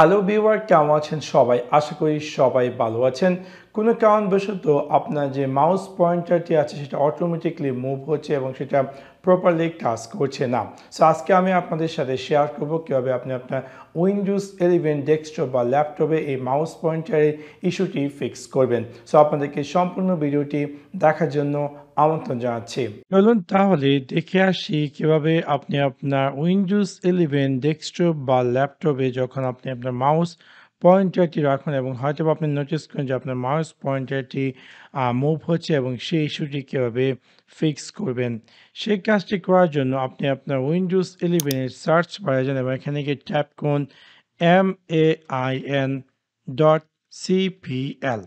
Hello viewer কেমন আছেন সবাই? আশা করি সবাই ভালো আছেন। কোনো কারণবশত আপনার যে মাউস পয়েন্টারটি আছে, সেটা অটোমেটিকলি মুভ হচ্ছে এবং সেটা প্রপারলি কাজ করছে না। সো আজকে আমি আপনাদের সাথে শেয়ার করব কীভাবে আপনি আপনার উইন্ডোজ ইলেভেন ডেস্কটপ বা ল্যাপটপে এই মাউস পয়েন্টারের ইস্যুটি ফিক্স করবেন। সো আপনাদেরকে সম্পূর্ণ ভিডিওটি দেখার জন্য আমন্ত্রণ জানাচ্ছি। চলুন তাহলে দেখে আসি কীভাবে আপনি আপনার উইন্ডোজ ইলেভেন ডেস্কটপ বা ল্যাপটপে যখন আপনি আপনার মাউস পয়েন্টারটি রাখুন এবং হয়তো আপনি নোটিস করেন যে আপনার মাউস পয়েন্টারটি মুভ হচ্ছে এবং সেই ইস্যুটি কীভাবে ফিক্স করবেন। সেই কাজটি করার জন্য আপনি আপনার উইন্ডোজ ইলেভেনের সার্চ বারে যান এবং এখানে গিয়ে ট্যাপ করুন M A I N dot CPL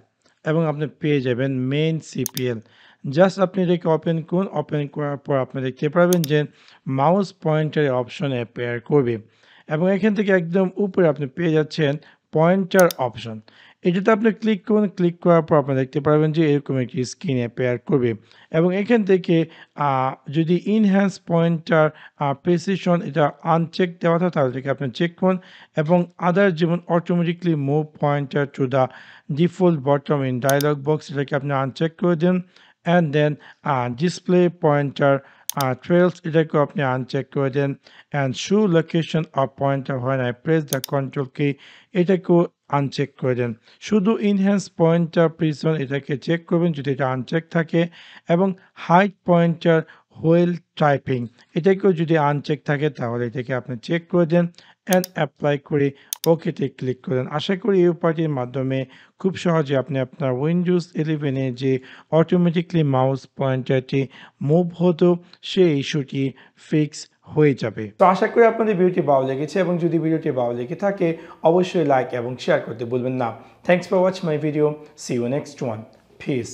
এবং আপনি পেয়ে যাবেন মেইন সিপিএল জাস্ট আপনি এটাকে ওপেন করুন ওপেন করার পর আপনি দেখতে পারবেন যে মাউস পয়েন্টারের অপশন অ্যাপেয়ার করবে। এবং এখান থেকে একদম উপরে আপনি পেয়ে যাচ্ছেন পয়েন্টার অপশন এটাতে আপনি ক্লিক করুন ক্লিক করার পর আপনি দেখতে পারবেন যে এরকম একটি স্ক্রিন অ্যাপেয়ার করবে। এবং এখান থেকে যদি ইনহ্যান্স পয়েন্টার প্রেসিশন এটা আনচেক দেওয়া থাকে, তাহলে আপনি চেক করুন। এবং আদার যেমন automatically move pointer to the default button in dialog box এটাকে আপনি আনচেক করে দিন। And then display pointer trails এটাকেও আপনি আনচেক করে দেন and show location of pointer হয় I press the control key এটাকেও আনচেক করে দেন শুধু ইনহ্যান্স পয়েন্টার প্রিজন এটাকে চেক করবেন যদি এটা আনচেক থাকে এবং হাইট পয়েন্টার হোয়েল টাইপিং এটাকেও যদি আনচেক থাকে, তাহলে এটাকে আপনি চেক করে দেন অ্যান্ড অ্যাপ্লাই করে ওকেতে ক্লিক করেন। আশা করি এই উপায়টির মাধ্যমে খুব সহজে আপনি আপনার উইন্ডোজ ইলেভেনে যে অটোমেটিকলি মাউস পয়েন্টারটি মুভ হতো, সেই ইস্যুটি ফিক্স হয়ে যাবে। তো আশা করি আপনাদের ভিডিওটি ভালো লেগেছে এবং যদি ভিডিওটি ভালো লেগে থাকে, অবশ্যই লাইক এবং শেয়ার করতে ভুলবেন না। Thanks for watch my video see you next one peace